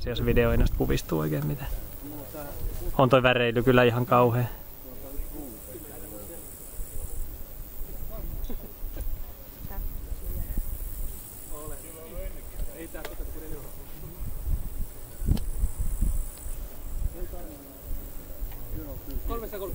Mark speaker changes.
Speaker 1: Asiassa video ei näistä kuvistu oikein mitään. On toi väreily kyllä ihan kauhea.
Speaker 2: Kolmesta kolme.